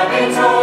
I've been told.